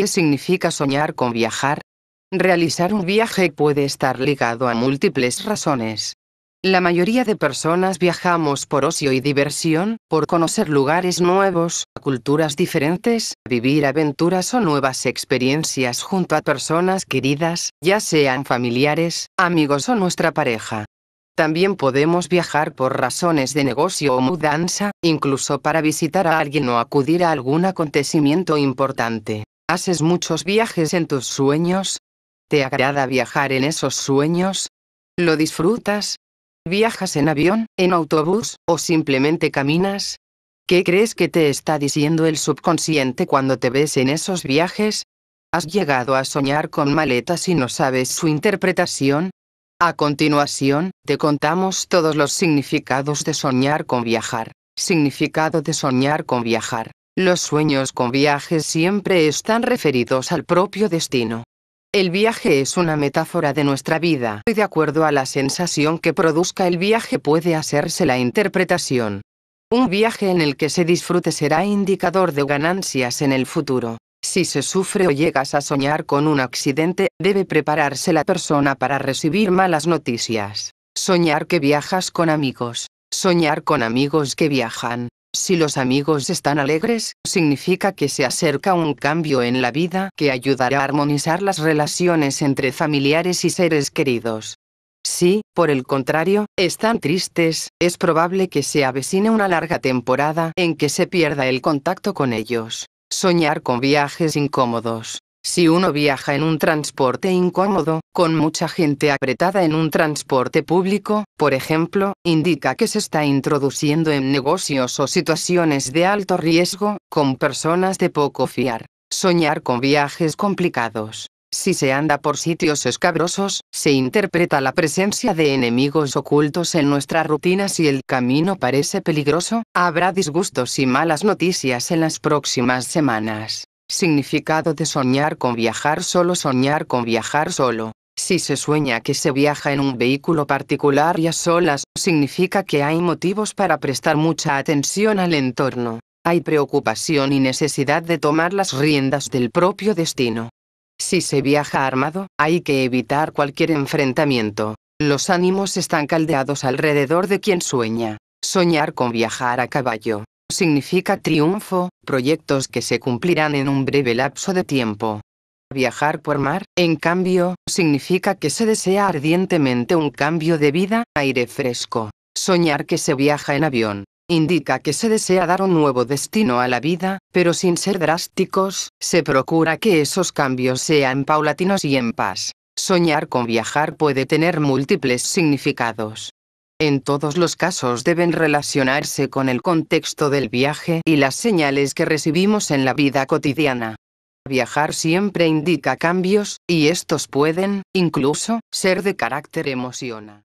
¿Qué significa soñar con viajar? Realizar un viaje puede estar ligado a múltiples razones. La mayoría de personas viajamos por ocio y diversión, por conocer lugares nuevos, culturas diferentes, vivir aventuras o nuevas experiencias junto a personas queridas, ya sean familiares, amigos o nuestra pareja. También podemos viajar por razones de negocio o mudanza, incluso para visitar a alguien o acudir a algún acontecimiento importante. ¿Haces muchos viajes en tus sueños? ¿Te agrada viajar en esos sueños? ¿Lo disfrutas? ¿Viajas en avión, en autobús, o simplemente caminas? ¿Qué crees que te está diciendo el subconsciente cuando te ves en esos viajes? ¿Has llegado a soñar con maletas y no sabes su interpretación? A continuación, te contamos todos los significados de soñar con viajar. Significado de soñar con viajar. Los sueños con viajes siempre están referidos al propio destino. El viaje es una metáfora de nuestra vida y de acuerdo a la sensación que produzca el viaje puede hacerse la interpretación. Un viaje en el que se disfrute será indicador de ganancias en el futuro. Si se sufre o llegas a soñar con un accidente, debe prepararse la persona para recibir malas noticias. Soñar que viajas con amigos. Soñar con amigos que viajan. Si los amigos están alegres, significa que se acerca un cambio en la vida que ayudará a armonizar las relaciones entre familiares y seres queridos. Si, por el contrario, están tristes, es probable que se avecine una larga temporada en que se pierda el contacto con ellos. Soñar con viajes incómodos. Si uno viaja en un transporte incómodo, con mucha gente apretada en un transporte público, por ejemplo, indica que se está introduciendo en negocios o situaciones de alto riesgo, con personas de poco fiar. Soñar con viajes complicados. Si se anda por sitios escabrosos, se interpreta la presencia de enemigos ocultos en nuestra rutina si el camino parece peligroso, habrá disgustos y malas noticias en las próximas semanas. Significado de soñar con viajar solo Soñar con viajar solo. Si se sueña que se viaja en un vehículo particular y a solas, significa que hay motivos para prestar mucha atención al entorno. Hay preocupación y necesidad de tomar las riendas del propio destino. Si se viaja armado, hay que evitar cualquier enfrentamiento. Los ánimos están caldeados alrededor de quien sueña. Soñar con viajar a caballo significa triunfo, proyectos que se cumplirán en un breve lapso de tiempo. Viajar por mar, en cambio, significa que se desea ardientemente un cambio de vida, aire fresco. Soñar que se viaja en avión, indica que se desea dar un nuevo destino a la vida, pero sin ser drásticos, se procura que esos cambios sean paulatinos y en paz. Soñar con viajar puede tener múltiples significados. En todos los casos deben relacionarse con el contexto del viaje y las señales que recibimos en la vida cotidiana. Viajar siempre indica cambios, y estos pueden, incluso, ser de carácter emocional.